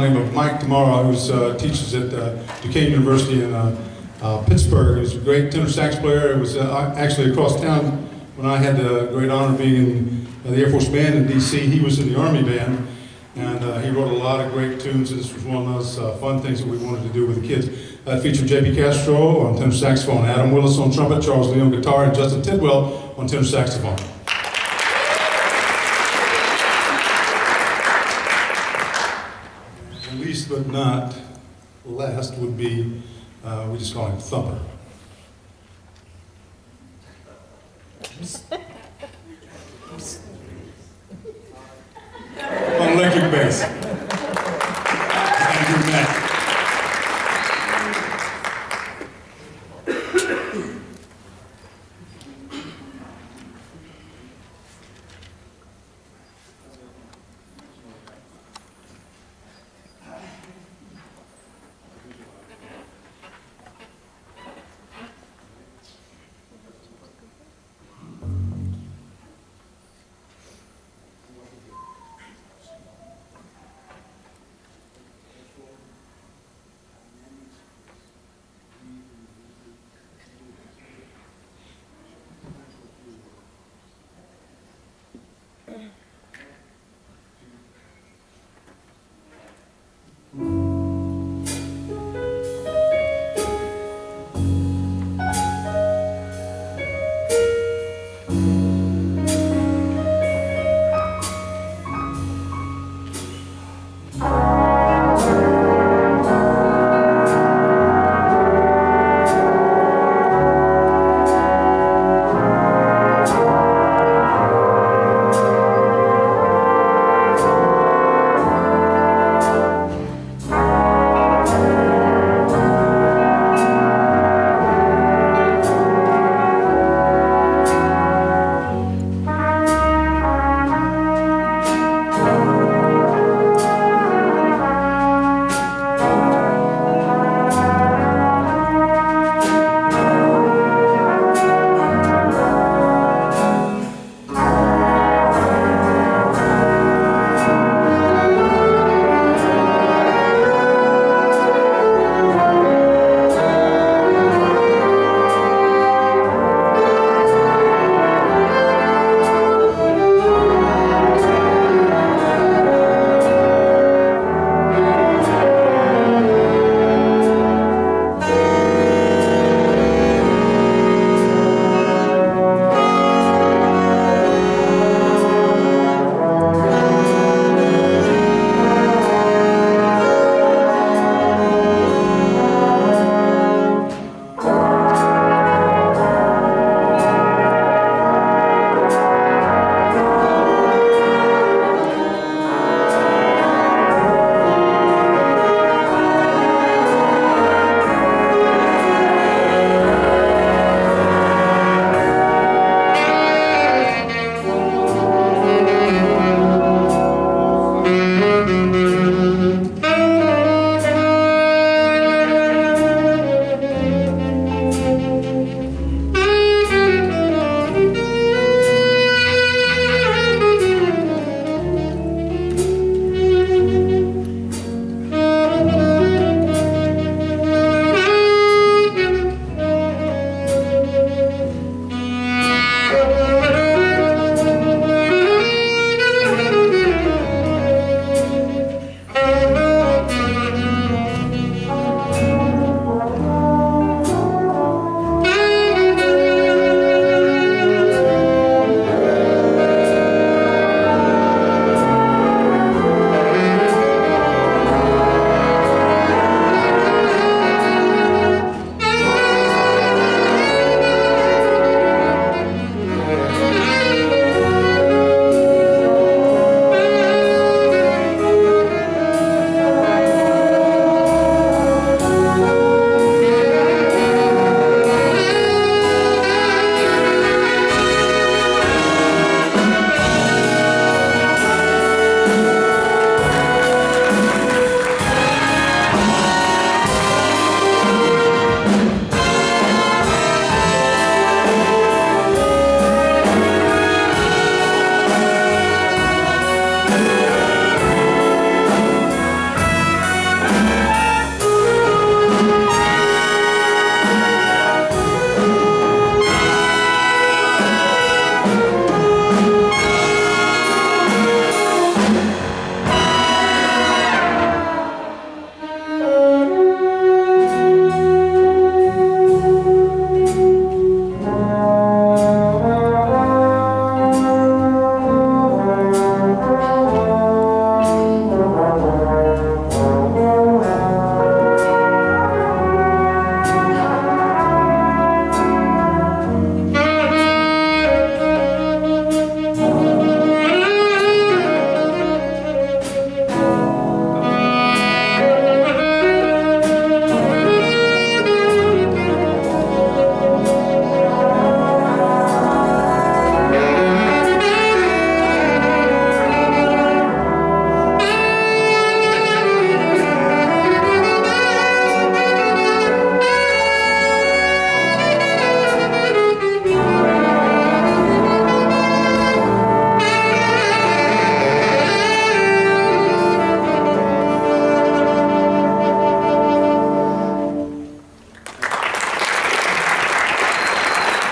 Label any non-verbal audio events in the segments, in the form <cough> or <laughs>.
name of Mike Tomaro, who uh, teaches at uh, Duquesne University in uh, uh, Pittsburgh. He's a great tenor sax player. It was actually across town when I had the great honor of being in the Air Force Band in D.C. He was in the Army Band, and he wrote a lot of great tunes. This was one of those fun things that we wanted to do with the kids. That featured J.P. Castro on tenor saxophone, Adam Willis on trumpet, Charles Lee on guitar, and Justin Tidwell on tenor saxophone. Least but not last would be, uh, we just call him Thumper.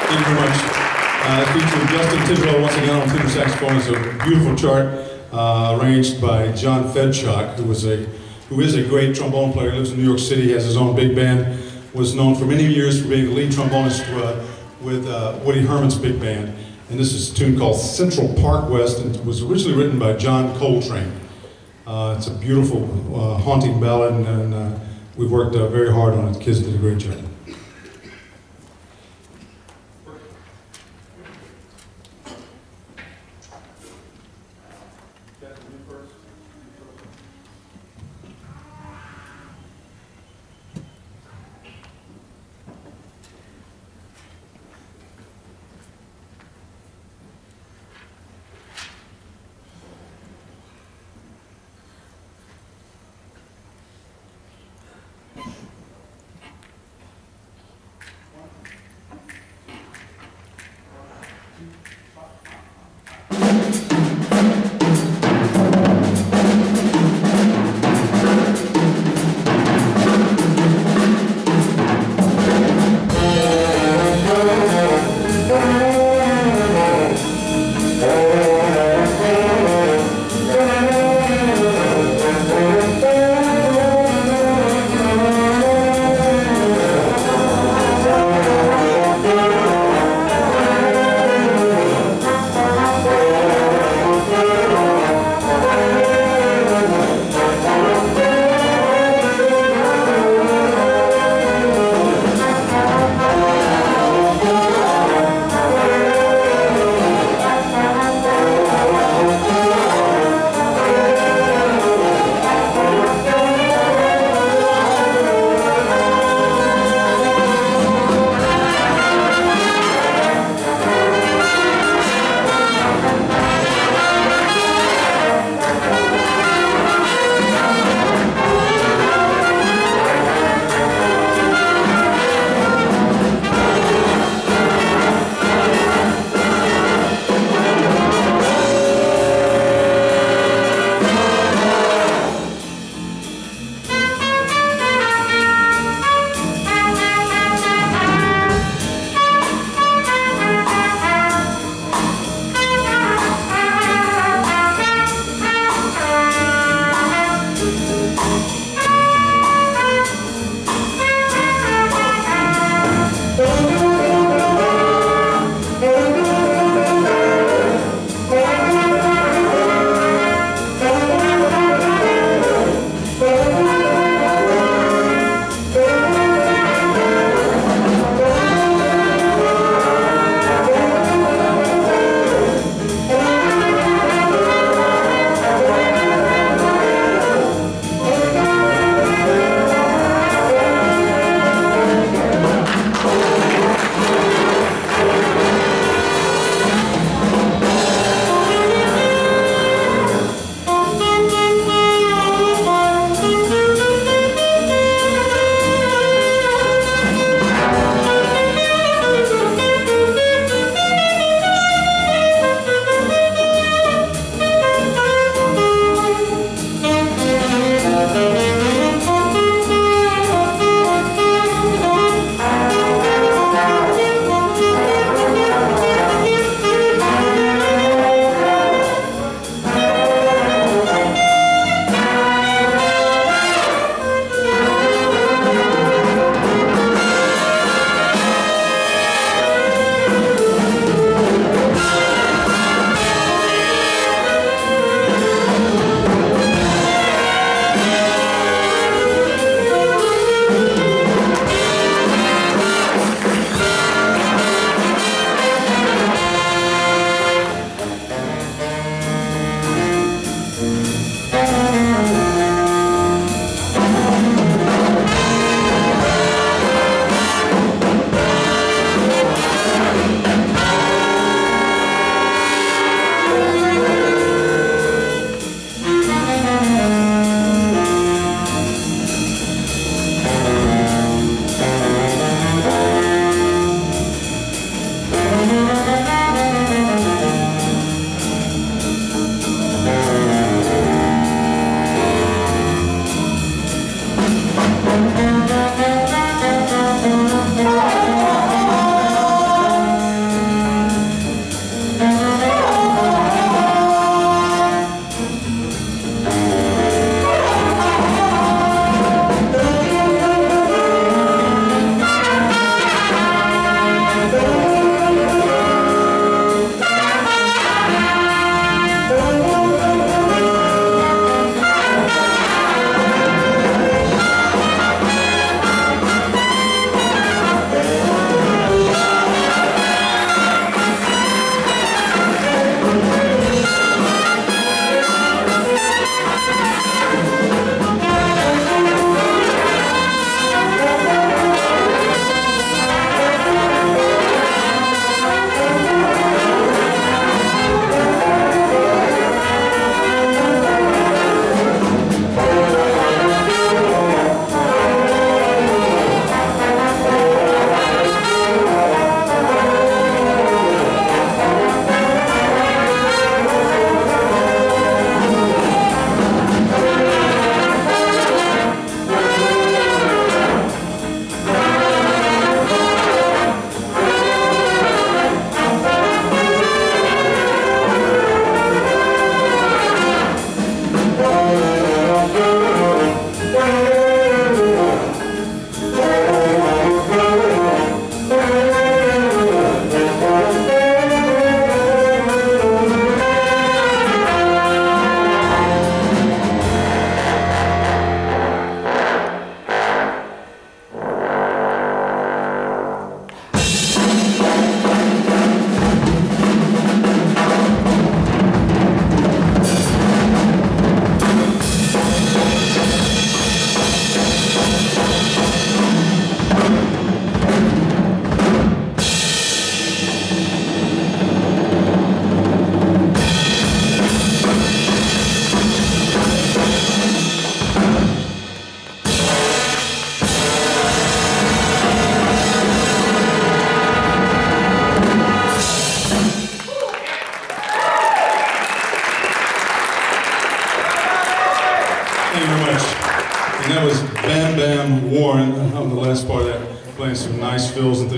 Thank you very much. Uh, featuring Justin Tidwell once again on tenor saxophone. It's a beautiful chart uh, arranged by John Fedchock, who was a who is a great trombone player. He lives in New York City, has his own big band. Was known for many years for being the lead trombonist uh, with uh, Woody Herman's big band. And this is a tune called Central Park West, and it was originally written by John Coltrane. Uh, it's a beautiful, uh, haunting ballad, and, and we've worked very hard on it. The kids did a great job.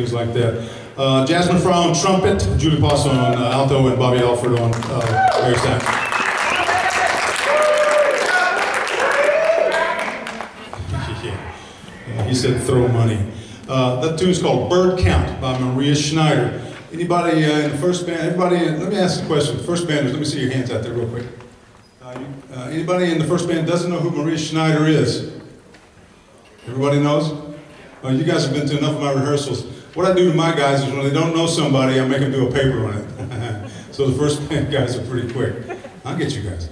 Things like that. Uh, Jasmine Fry on trumpet, Julie Posse on uh, alto, and Bobby Alford on uh, sax. <laughs> He said throw money. Uh, that tune's called Bird Count by Maria Schneider. Anybody uh, in the first band, everybody, let me ask a question. First banders, let me see your hands out there real quick. Uh, you, uh, anybody in the first band doesn't know who Maria Schneider is? Everybody knows? Uh, you guys have been to enough of my rehearsals. What I do to my guys is when they don't know somebody, I make them do a paper on it. <laughs> so the first <laughs> guys are pretty quick. I'll get you guys.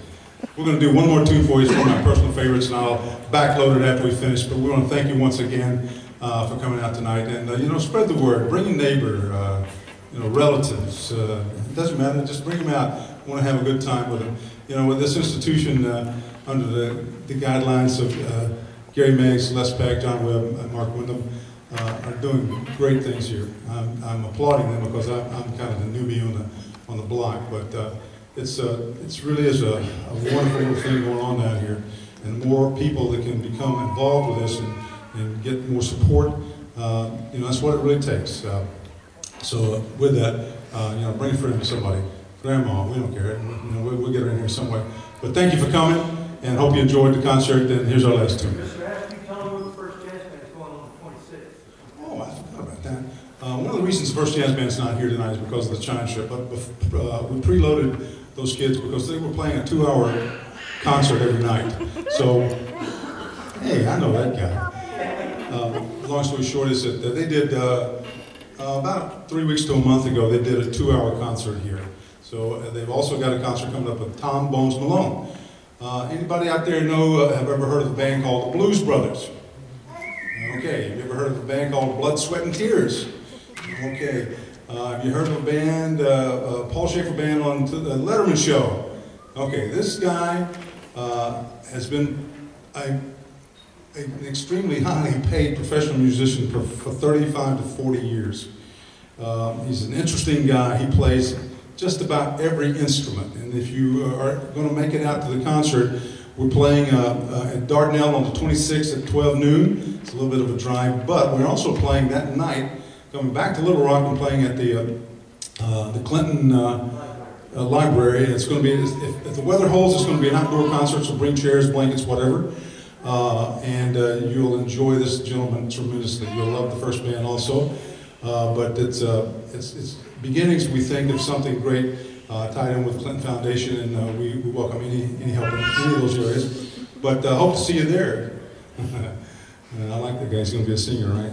We're going to do one more tune for you. It's one of my personal favorites, and I'll backload it after we finish. But we want to thank you once again uh, for coming out tonight. And, uh, you know, spread the word. Bring a neighbor, uh, you know, relatives. Uh, it doesn't matter. Just bring them out. I want to have a good time with them. You know, with this institution, uh, under the, the guidelines of uh, Gary Meggs, Les Peck, John Webb, Mark Wyndham, are doing great things here. I'm, I'm applauding them because I'm, I'm, kind of the newbie on the, on the block. But it's, uh, it's really is a, a wonderful thing going on down here. And more people that can become involved with this and, and get more support, uh, you know, that's what it really takes. Uh, so uh, with that, uh, you know, bring a friend to somebody. Grandma, we don't care. You know, we'll, we'll get her in here some way. But thank you for coming, and hope you enjoyed the concert. And here's our last tune. Oh, I forgot about that. Uh, one of the reasons the First Jazz Band's not here tonight is because of the China trip. But uh, we preloaded those kids because they were playing a two-hour concert every night. So, hey, I know that guy. Uh, long story short is that they did, uh, uh, about three weeks to a month ago, they did a two-hour concert here. So uh, they've also got a concert coming up with Tom Bones Malone. Uh, anybody out there know, have ever heard of a band called the Blues Brothers? Okay, have you ever heard of a band called Blood, Sweat, and Tears? Okay. Uh, have you heard of a band, uh, uh, Paul Shaffer band on the Letterman Show? Okay, this guy uh, has been a, a, an extremely highly paid professional musician for, for 35 to 40 years. Um, he's an interesting guy. He plays just about every instrument. And if you are going to make it out to the concert, we're playing uh, uh, at Dardanelle on the 26th at 12 noon. It's a little bit of a drive, but we're also playing that night coming back to Little Rock and playing at the, uh, uh, the Clinton uh, uh, Library. It's going to be, if, if, the weather holds, it's going to be an outdoor concert, so bring chairs, blankets, whatever. Uh, and you'll enjoy this gentleman tremendously. You'll love the first band also. but it's, it's, it's beginnings, we think, of something great tied in with Clinton Foundation, and we, we, welcome any, any help in any of those areas. But hope to see you there. <laughs> I like the guy. He's going to be a singer, right?